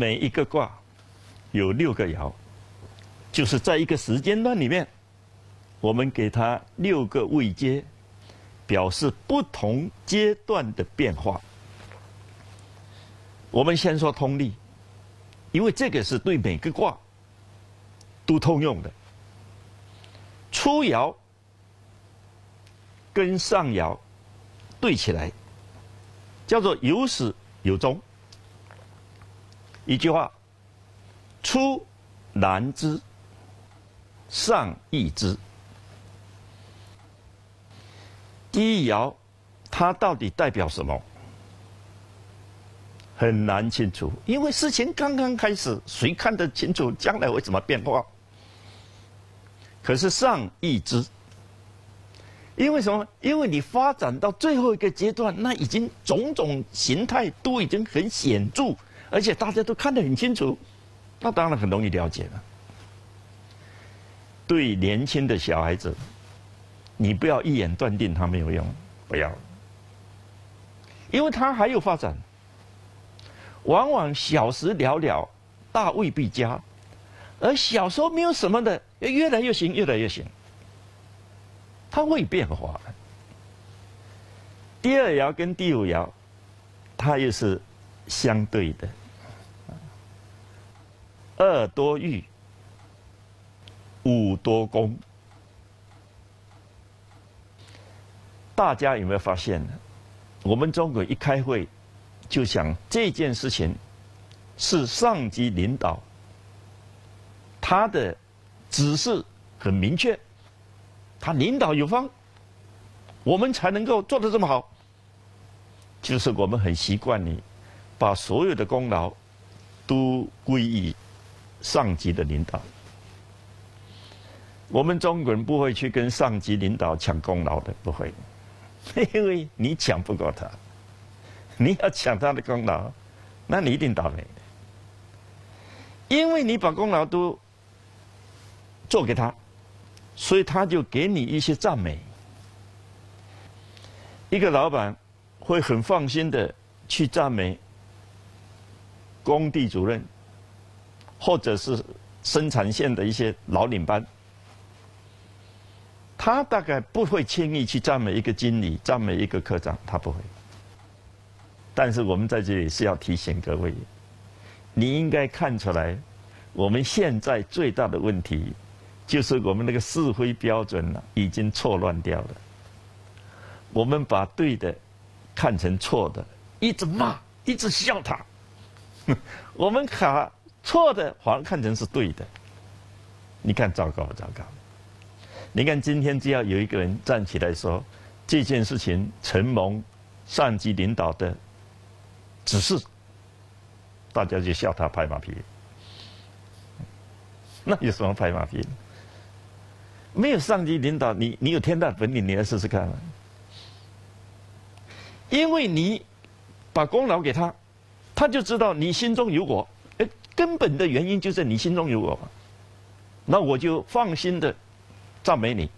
每一个卦有六个爻，就是在一个时间段里面，我们给它六个位阶，表示不同阶段的变化。我们先说通例，因为这个是对每个卦都通用的。初爻跟上爻对起来，叫做有始有终。一句话：初难知，上易知。第一爻它到底代表什么？很难清楚，因为事情刚刚开始，谁看得清楚将来会怎么变化？可是上易知，因为什么？因为你发展到最后一个阶段，那已经种种形态都已经很显著，而且大家都看得很清楚，那当然很容易了解了。对年轻的小孩子，你不要一眼断定他没有用，不要，因为他还有发展。往往小时了了，大未必佳，而小时候没有什么的，越来越行，越来越行，它会变化。第二爻跟第五爻，它又是相对的，二多玉，五多功。大家有没有发现呢？我们中国一开会。就想这件事情是上级领导他的指示很明确，他领导有方，我们才能够做得这么好。就是我们很习惯你把所有的功劳都归于上级的领导。我们中国人不会去跟上级领导抢功劳的，不会，因为你抢不过他。你要抢他的功劳，那你一定倒霉。因为你把功劳都做给他，所以他就给你一些赞美。一个老板会很放心的去赞美工地主任，或者是生产线的一些老领班。他大概不会轻易去赞美一个经理、赞美一个科长，他不会。但是我们在这里是要提醒各位，你应该看出来，我们现在最大的问题，就是我们那个是非标准呢已经错乱掉了。我们把对的看成错的，一直骂，一直笑他；我们卡错的反而看成是对的。你看，糟糕不，糟糕！你看，今天只要有一个人站起来说这件事情承蒙上级领导的。指示，大家就笑他拍马屁。那有什么拍马屁？没有上级领导，你你有天大的本领，你来试试看。因为你把功劳给他，他就知道你心中有我。根本的原因就是你心中有我嘛。那我就放心的赞美你。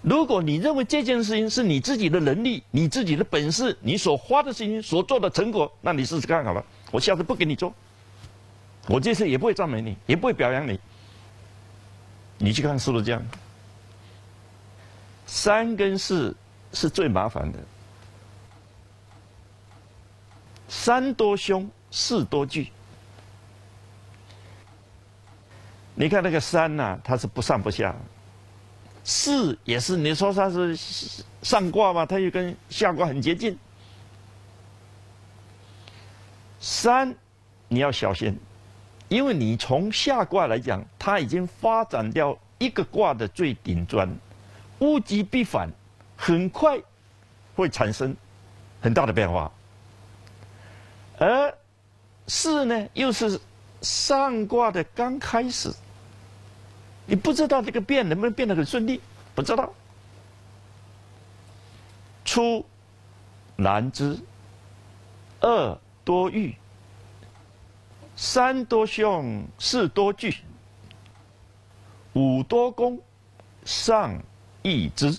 如果你认为这件事情是你自己的能力、你自己的本事、你所花的事情所做的成果，那你试试看好了。我下次不给你做，我这次也不会赞美你，也不会表扬你。你去看是不是这样？三跟四是最麻烦的，三多凶，四多惧。你看那个山呐，它是不上不下。四也是，你说它是上卦嘛，它又跟下卦很接近。三，你要小心，因为你从下卦来讲，它已经发展掉一个卦的最顶端，物极必反，很快会产生很大的变化。而四呢，又是上卦的刚开始。你不知道这个变能不能变得很顺利，不知道。初难知，二多欲，三多凶，四多惧，五多功，上易知。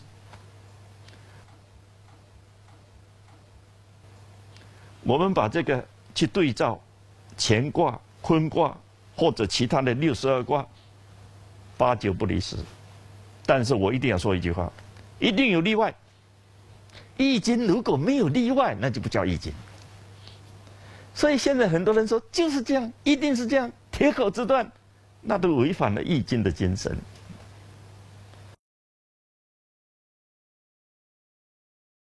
我们把这个去对照乾卦、坤卦或者其他的六十二卦，八九不离十。但是我一定要说一句话，一定有例外。易经如果没有例外，那就不叫易经。所以现在很多人说就是这样，一定是这样，铁口直断，那都违反了易经的精神。